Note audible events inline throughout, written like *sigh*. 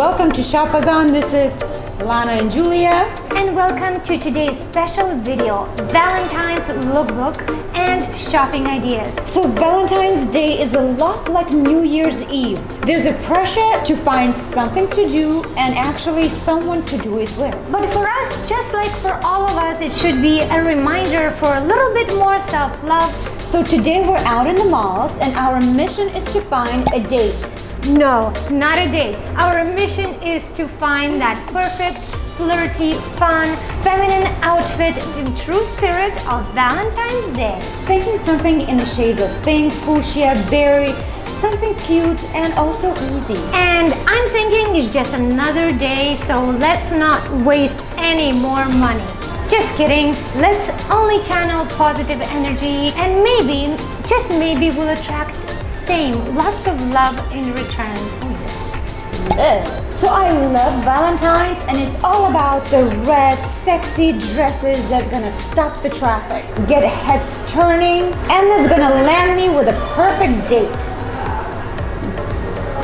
Hi everyone and welcome to Shopazon. This is Lana and Julia. And welcome to today's special video, Valentine's lookbook and shopping ideas. So Valentine's Day is a lot like New Year's Eve. There's a pressure to find something to do and actually someone to do it with. But for us, just like for all of us, it should be a reminder for a little bit more self-love. So today we're out in the malls and our mission is to find a date. No, not a date. Our mission is to find that perfect, flirty, fun, feminine outfit in true spirit of Valentine's Day. Thinking something in the shades of pink, fuchsia, berry, something cute and also easy. And I'm thinking it's just another day, so let's not waste any more money. Just kidding. Let's only channel positive energy and maybe, just maybe we'll attract same, lots of love in return. So I love Valentine's and it's all about the red sexy dresses that's gonna stop the traffic, get heads turning, and that's gonna land me with a perfect date.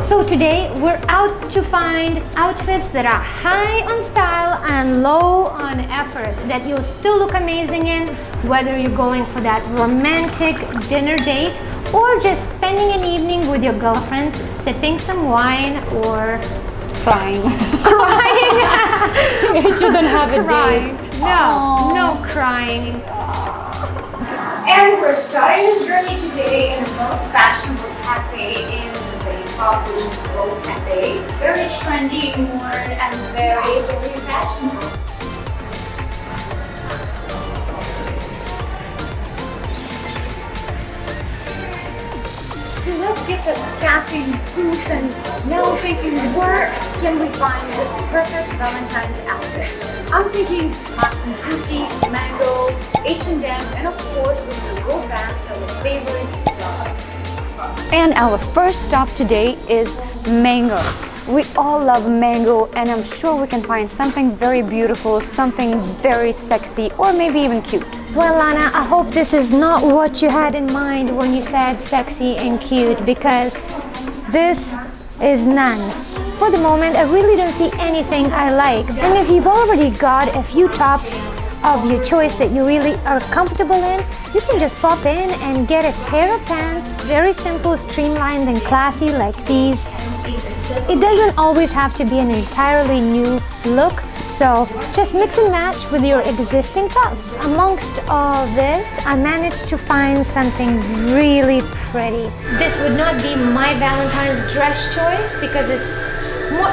So today we're out to find outfits that are high on style and low on effort that you'll still look amazing in whether you're going for that romantic dinner date or just spending an evening with your girlfriends sipping some wine or crying. Crying? *laughs* you shouldn't have a crying. date. No, Aww. no crying. And we're starting the journey today in the most fashionable cafe in Bangkok, which is Glow Cafe. Very trendy, modern, and very, very fashionable. Get the caffeine boost and now thinking where can we find this perfect Valentine's outfit? I'm thinking Massimo Dutti, Mango, H&M, and of course we will go back to our favorite song. And our first stop today is Mango. We all love mango and I'm sure we can find something very beautiful, something very sexy or maybe even cute. Well, Lana, I hope this is not what you had in mind when you said sexy and cute because this is none. For the moment, I really don't see anything I like. And if you've already got a few tops of your choice that you really are comfortable in, you can just pop in and get a pair of pants, very simple, streamlined and classy like these. It doesn't always have to be an entirely new look, so just mix and match with your existing tops. Amongst all this, I managed to find something really pretty. This would not be my Valentine's dress choice because it's more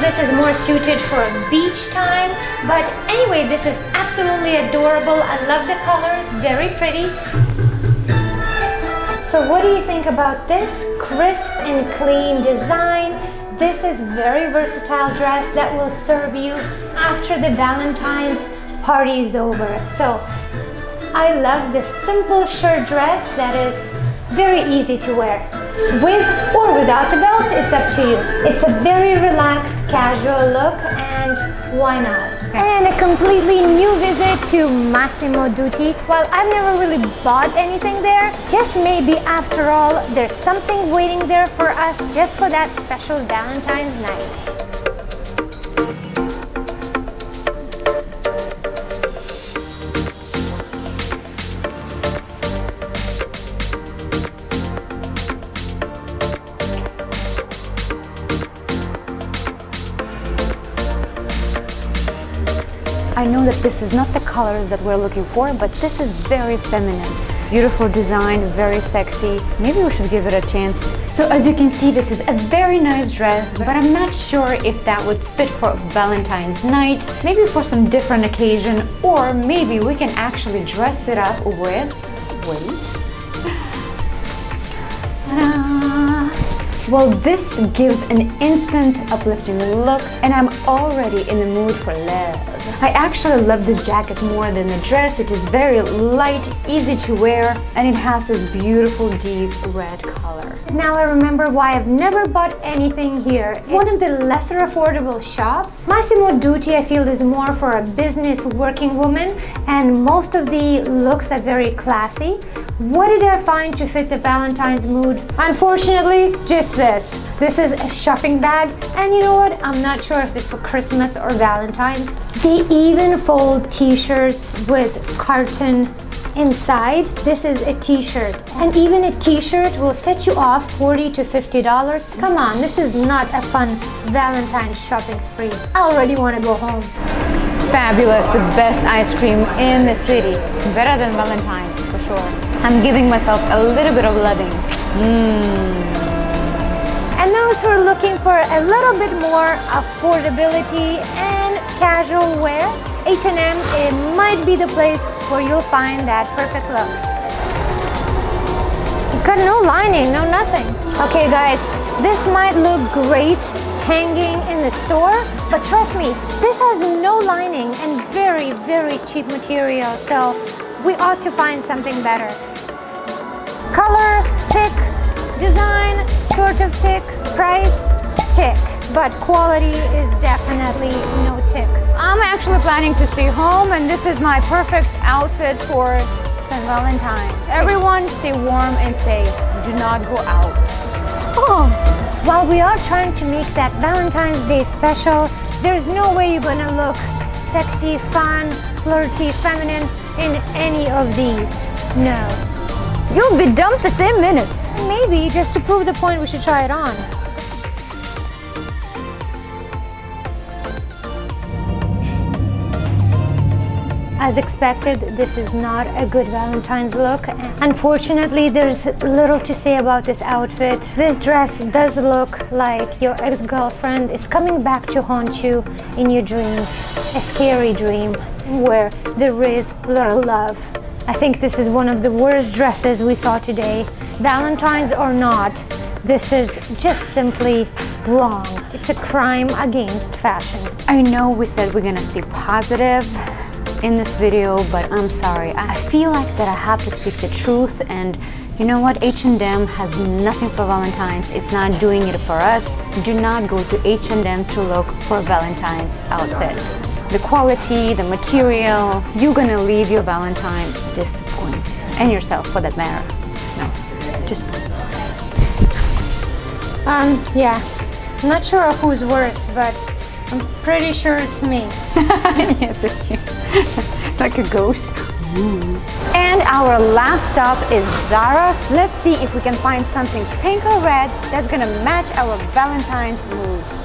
this is more suited for a beach time. But anyway, this is absolutely adorable. I love the colors, very pretty. So what do you think about this crisp and clean design? This is very versatile dress that will serve you after the Valentine's party is over. So I love this simple shirt dress that is very easy to wear. With or without the belt, it's up to you. It's a very relaxed, casual look and why not? And a completely new visit to Massimo Dutti. While I've never really bought anything there, just maybe after all, there's something waiting there for us just for that special Valentine's night. I know that this is not the colors that we're looking for, but this is very feminine. Beautiful design, very sexy. Maybe we should give it a chance. So as you can see, this is a very nice dress, but I'm not sure if that would fit for Valentine's night, maybe for some different occasion, or maybe we can actually dress it up with, wait, Well, this gives an instant uplifting look and I'm already in the mood for love. I actually love this jacket more than the dress. It is very light, easy to wear, and it has this beautiful deep red color. Now I remember why I've never bought anything here. It's one of the lesser affordable shops. Massimo Dutti I feel is more for a business working woman and most of the looks are very classy. What did I find to fit the Valentine's mood? Unfortunately, just this. This is a shopping bag and you know what? I'm not sure if it's for Christmas or Valentine's. They even fold t-shirts with carton inside this is a t-shirt and even a t-shirt will set you off 40 to 50 dollars come on this is not a fun valentine's shopping spree i already want to go home Fabulous, the best ice cream in the city. Better than Valentine's, for sure. I'm giving myself a little bit of loving. Mmm. Those who are looking for a little bit more affordability and casual wear H&M it might be the place where you'll find that perfect look. It's got no lining, no nothing. Okay guys, this might look great hanging in the store, but trust me, this has no lining and very, very cheap material, so we ought to find something better. Color, tick, design, sort of tick, price, tick, but quality is definitely no tick. I'm actually planning to stay home and this is my perfect outfit for St. Valentine's. Everyone stay warm and safe. Do not go out. Oh, while we are trying to make that Valentine's Day special, there's no way you're gonna look sexy, fun, flirty, feminine in any of these. No. You'll be dumped the same minute. Maybe just to prove the point we should try it on. As expected, this is not a good Valentine's look. Unfortunately, there's little to say about this outfit. This dress does look like your ex-girlfriend is coming back to haunt you in your dreams. A scary dream where there is little love. I think this is one of the worst dresses we saw today. Valentine's or not, this is just simply wrong. It's a crime against fashion. I know we said we're gonna stay positive in this video, but I'm sorry. I feel like that I have to speak the truth and you know what? H&M has nothing for Valentine's. It's not doing it for us. Do not go to H&M to look for Valentine's outfit. The quality, the material, you're gonna leave your Valentine disappointed. And yourself for that matter. No, just Um, yeah. I'm not sure who's worse, but I'm pretty sure it's me. *laughs* yes, it's you. *laughs* like a ghost. And our last stop is Zara's. Let's see if we can find something pink or red that's gonna match our Valentine's mood.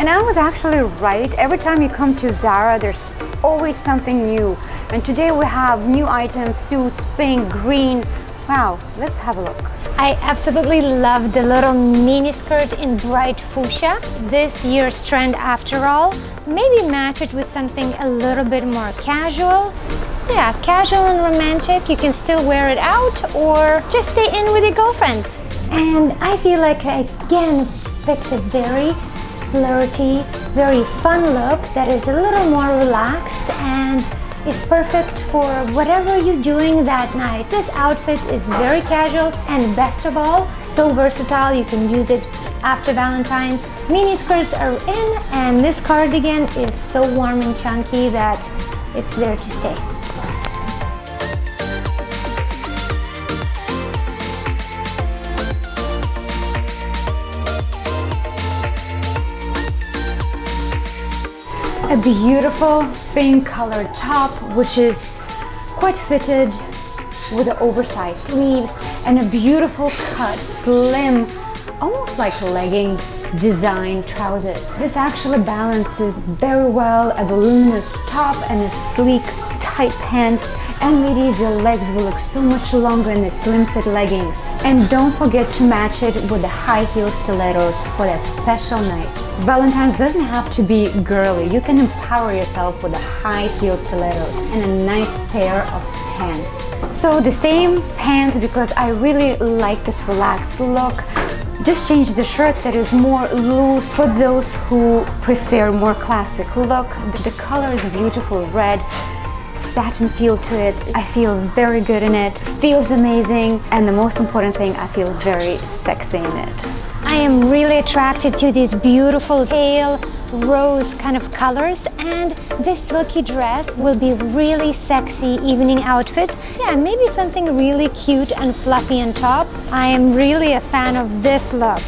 And I was actually right. Every time you come to Zara, there's always something new. And today we have new items, suits, pink, green. Wow, let's have a look. I absolutely love the little mini skirt in bright fuchsia. This year's trend after all. Maybe match it with something a little bit more casual. Yeah, casual and romantic. You can still wear it out or just stay in with your girlfriends. And I feel like I again picked a very flirty, very fun look that is a little more relaxed and is perfect for whatever you're doing that night. This outfit is very casual and best of all, so versatile. You can use it after Valentine's. Mini skirts are in and this cardigan is so warm and chunky that it's there to stay. A beautiful pink colored top which is quite fitted with the oversized sleeves and a beautiful cut slim almost like legging design trousers. This actually balances very well a voluminous top and a sleek tight pants And ladies, your legs will look so much longer in the slim fit leggings. And don't forget to match it with the high heel stilettos for that special night. Valentine's doesn't have to be girly. You can empower yourself with the high heel stilettos and a nice pair of pants. So the same pants because I really like this relaxed look. Just change the shirt that is more loose for those who prefer more classic look. The color is beautiful red satin feel to it. I feel very good in it, feels amazing, and the most important thing, I feel very sexy in it. I am really attracted to these beautiful pale rose kind of colors and this silky dress will be really sexy evening outfit. Yeah, maybe something really cute and fluffy on top. I am really a fan of this look.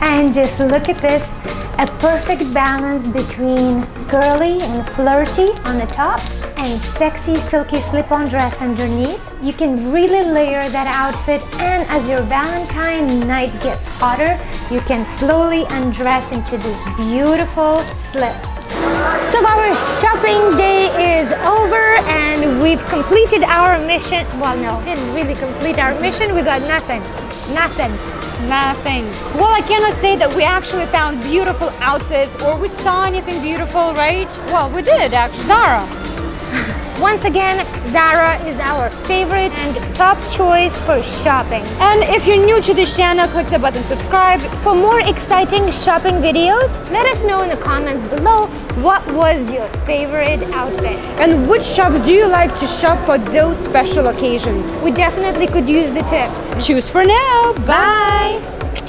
And just look at this, a perfect balance between girly and flirty on the top and sexy silky slip-on dress underneath. You can really layer that outfit and as your Valentine night gets hotter, you can slowly undress into this beautiful slip. So our shopping day is over and we've completed our mission. Well, no, didn't really complete our mission. We got nothing, nothing. Nothing. Well, I cannot say that we actually found beautiful outfits or we saw anything beautiful, right? Well, we did actually. Zara. *laughs* Once again, Zara is our favorite and top choice for shopping. And if you're new to this channel, click the button subscribe. For more exciting shopping videos, let us know in the comments below what was your favorite outfit. And which shops do you like to shop for those special occasions? We definitely could use the tips. Choose for now. Bye.